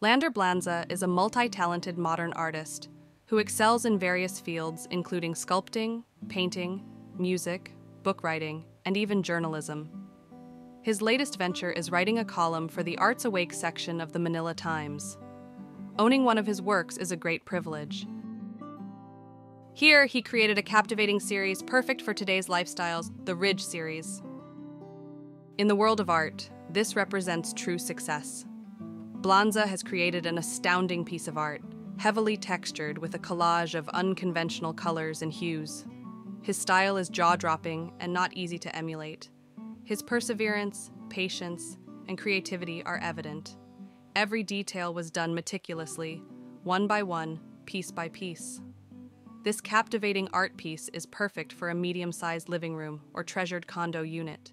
Lander Blanza is a multi talented modern artist who excels in various fields, including sculpting, painting, music, book writing, and even journalism. His latest venture is writing a column for the Arts Awake section of the Manila Times. Owning one of his works is a great privilege. Here, he created a captivating series perfect for today's lifestyles, the Ridge series. In the world of art, this represents true success. Blanza has created an astounding piece of art, heavily textured with a collage of unconventional colors and hues. His style is jaw dropping and not easy to emulate. His perseverance, patience, and creativity are evident. Every detail was done meticulously, one by one, piece by piece. This captivating art piece is perfect for a medium sized living room or treasured condo unit.